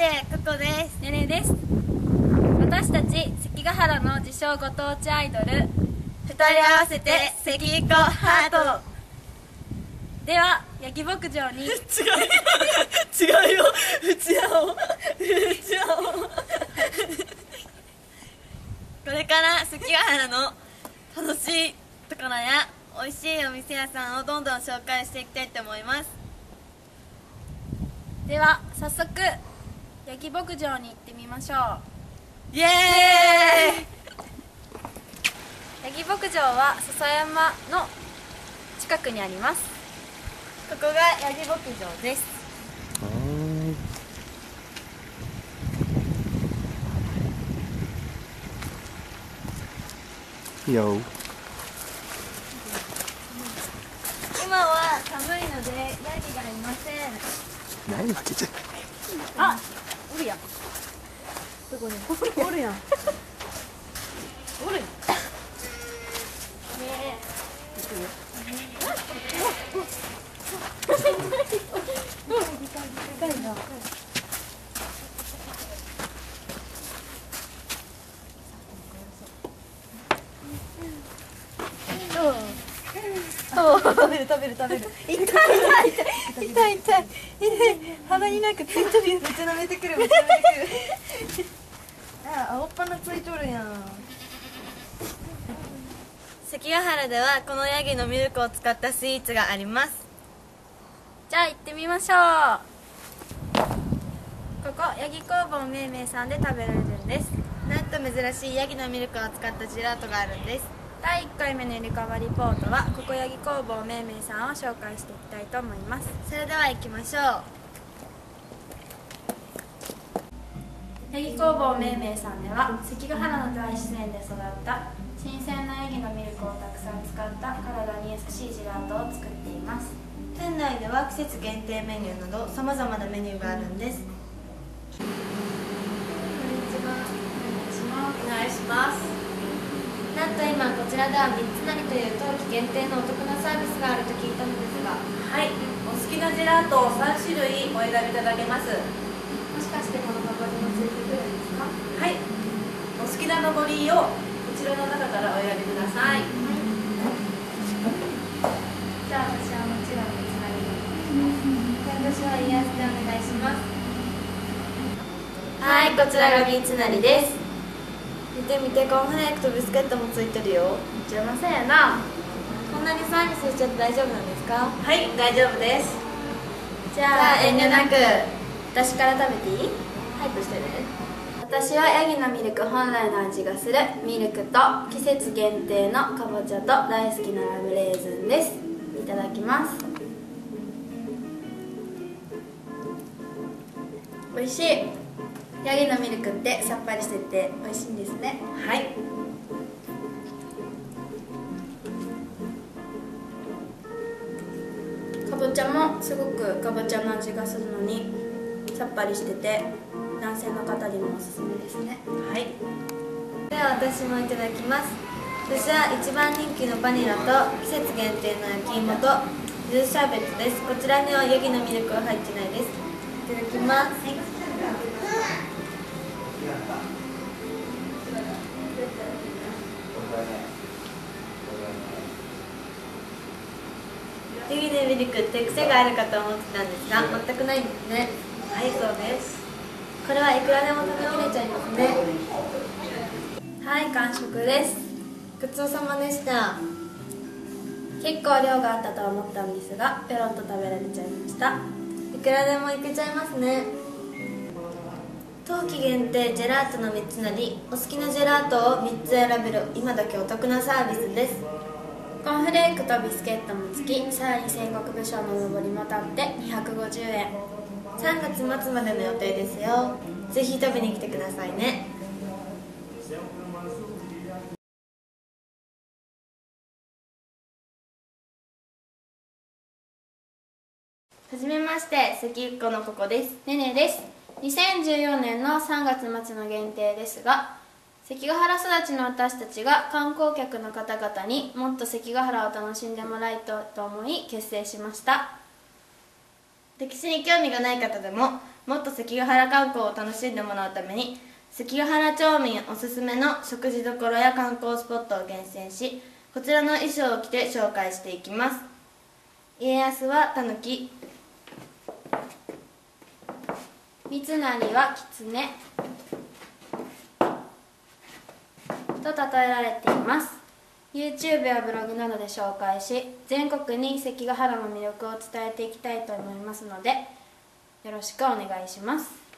してここですねねです。私たち関ヶ原の自称ご当地アイドル。二人合わせて関子ハートでは八木牧場に。違 う違うよ。うちあおうちあおこれから関ヶ原の楽しいところや美味しいお店屋さんをどんどん紹介していきたいと思います。では早速八木牧場に行ってみましょう。イエーイ。八木牧場は笹山の近くにあります。ここが八木牧場です。よ。今は寒いのでヤギがいません。ないわけじゃあおるやん。どこに？おるやん。おるやん食べる食べる食べる。痛い痛い痛い。痛い痛い。鼻になんかついとるやんめっちゃ舐めてくるめっちゃ舐めてくるあ青っ鼻ついとるやん。関ヶ原ではこのヤギのミルクを使ったスイーツがあります。じゃあ行ってみましょう。ここ八木工房めいめいさんで食べられるんです。なんと珍しいヤギのミルクを使ったジェラートがあるんです第1回目の入れ替わりポートはここ八木工房めいめいさんを紹介していきたいと思います。それでは行きましょう。八木工房めいめいさんでは関ヶ原の大自然で育った新鮮なヤギのミルクをたくさん使った体に優しいジェラートを作っています。店内では季節限定メニューなどさまざまなメニューがあるんです。こんにちは。お願いします。と今こちらでは三つなりという冬季限定のお得なサービスがあると聞いたのですが。はい、お好きなジェラートを3種類お選びいただけます。はもしかしてこのカバンにもついてくるんですか？い、お好きなのぼりをこちらの中からお選びください。じゃあ私はもちろん三つなりで私はイヤスでお願いします。はいこちらが三つなりです見て見てコーンフレークとビスケットもついてるよ。邪魔せやな。こんなにサービスしちゃって大丈夫なんですか？はい、大丈夫です。じじゃあ遠慮なく。私から食べていい？早くしてね私はヤギのミルク本来の味がする。ミルクと季節限定のかぼちゃと大好きなラブレーズンです。いただきます。美味しいヤギのミルクってさっぱりしてて美味しいんですね。はい、かぼちゃもすごくかぼちゃの味がするのにさっぱりしてて男性の方にもおすすめですね。はい、では私もいただきます。私は一番人気のバニラと季節限定の焼き芋とジュースシャーベットです。こちらにはヤギのミルクは入ってないです。いただきますヤギのミルクって癖があるかと思ってたんですが全くないんですね。はい、そうです。これはいくらでも食べきれちゃいますね。はい完食です。ごちそうさまでした。結構量があったとは思ったんですがペロッと食べられちゃいました。いくらでもいけちゃいますね冬季限定ジェラートの3つなりお好きなジェラートを3つ選べる今だけお得なサービスです。コーンフレークとビスケットも付きさらに戦国武将の上りも立って250円。3月末までの予定ですよ。ぜひ食べに来てくださいね。はじめまして関ゆっこのここです。ねねです2014年の3月末の限定ですが関ヶ原育ちの私たちが観光客の方々にもっと関ヶ原を楽しんでもらいたいと思い結成しました。歴史に興味がない方でももっと関ヶ原観光を楽しんでもらうために関ヶ原町民おすすめの食事処や観光スポットを厳選しこちらの衣装を着て紹介していきます。家康はタヌキ。三成は狐。と例えられています。YouTube やブログなどで紹介し全国に関ヶ原の魅力を伝えていきたいと思いますのでよろしくお願いします。